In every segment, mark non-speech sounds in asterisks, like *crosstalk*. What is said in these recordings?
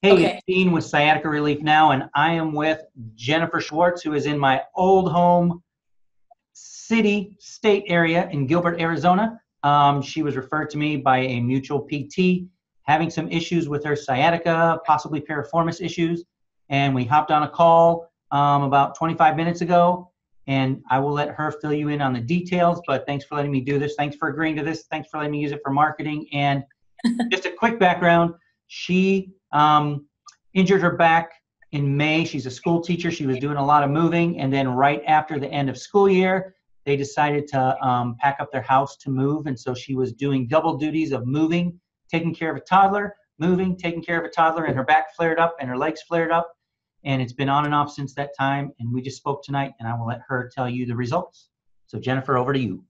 Hey, Okay. it's Dean with Sciatica Relief Now, and I am with Jennifer Schwartz, who is in my old home city, state area in Gilbert, Arizona. Um, she was referred to me by a mutual PT having some issues with her sciatica, possibly piriformis issues, and we hopped on a call um, about 25 minutes ago. And I will let her fill you in on the details, but thanks for letting me do this. Thanks for agreeing to this. Thanks for letting me use it for marketing. And *laughs* just a quick background she um, injured her back in May. She's a school teacher. She was doing a lot of moving. And then right after the end of school year, they decided to um, pack up their house to move. And so she was doing double duties of moving, taking care of a toddler, moving, taking care of a toddler, and her back flared up and her legs flared up. And it's been on and off since that time. And we just spoke tonight, and I will let her tell you the results. So, Jennifer, over to you.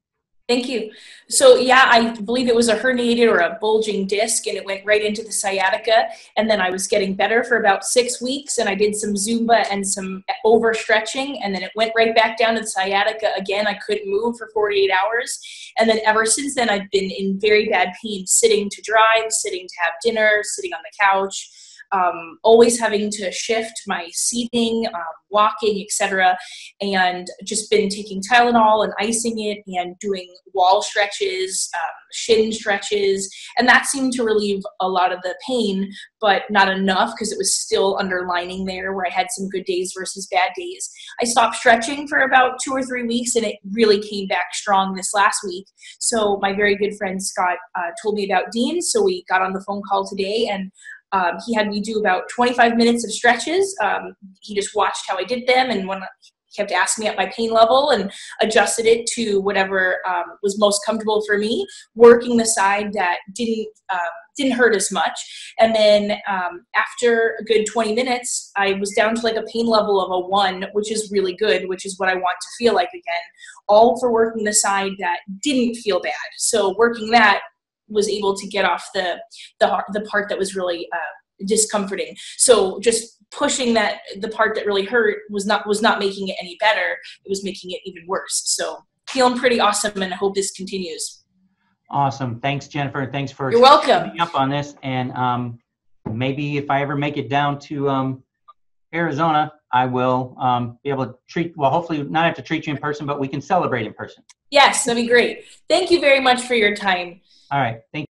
Thank you. So yeah, I believe it was a herniated or a bulging disc and it went right into the sciatica. And then I was getting better for about six weeks and I did some Zumba and some overstretching and then it went right back down to the sciatica again. I couldn't move for 48 hours. And then ever since then, I've been in very bad pain, sitting to drive, sitting to have dinner, sitting on the couch. Um, always having to shift my seating, um, walking, etc and just been taking Tylenol and icing it and doing wall stretches, um, shin stretches, and that seemed to relieve a lot of the pain, but not enough because it was still underlining there where I had some good days versus bad days. I stopped stretching for about two or three weeks and it really came back strong this last week. So, my very good friend Scott uh, told me about Dean, so we got on the phone call today and um, he had me do about 25 minutes of stretches. Um, he just watched how I did them, and when he kept asking me at my pain level and adjusted it to whatever um, was most comfortable for me, working the side that didn't um, didn't hurt as much. And then um, after a good 20 minutes, I was down to like a pain level of a one, which is really good, which is what I want to feel like again. All for working the side that didn't feel bad. So working that was able to get off the the the part that was really uh, discomforting. So just pushing that the part that really hurt was not was not making it any better. It was making it even worse. So feeling pretty awesome, and I hope this continues. Awesome. Thanks, Jennifer. Thanks for You're welcome. up on this. And um, maybe if I ever make it down to um, Arizona, I will um, be able to treat, well, hopefully not have to treat you in person, but we can celebrate in person. Yes, that'd be great. Thank you very much for your time. All right. Thank